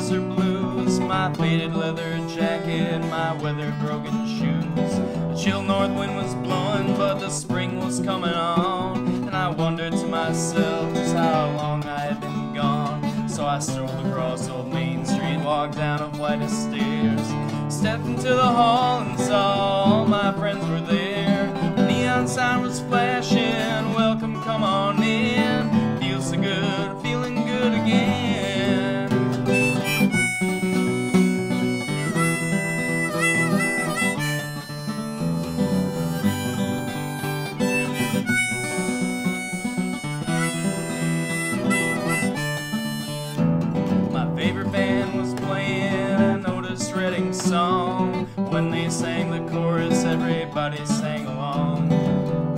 Blues, my faded leather jacket, my weather broken shoes. A chill north wind was blowing, but the spring was coming on, and I wondered to myself just how long I had been gone. So I strolled across Old Main Street, walked down a flight of stairs, stepped into the hall My favorite band was playing an Otis Redding song. When they sang the chorus, everybody sang along.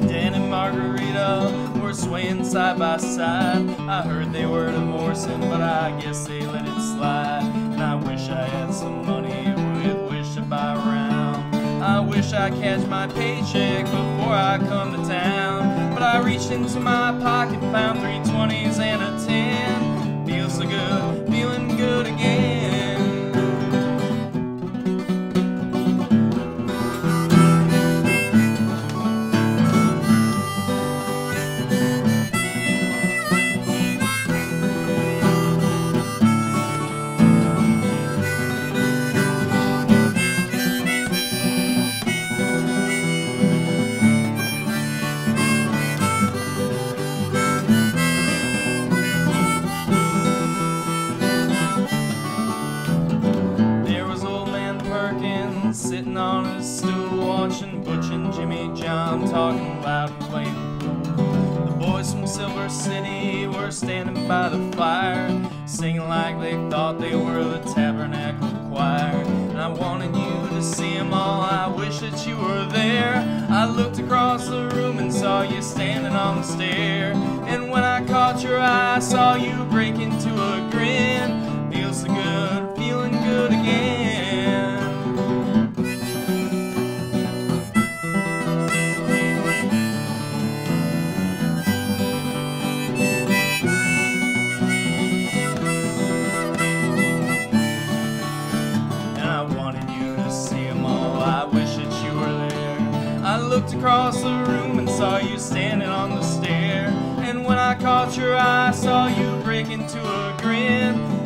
Dan and Margarita were swaying side by side. I heard they were divorcing, but I guess they let it slide. And I wish I had some money wish I catch my paycheck before I come to town. But I reached into my pocket, found three twenties and a ten. Feels so good, feeling good again. Sitting on his stool watching Butch and Jimmy John talking loud and playing pool. The boys from Silver City were standing by the fire, singing like they thought they were the tabernacle choir. And I wanted you to see them all, I wish that you were there. I looked across the room and saw you standing on the stair. And when I caught your eye, I saw you break into a grin. Feels so good, looked across the room and saw you standing on the stair. And when I caught your eye, I saw you break into a grin.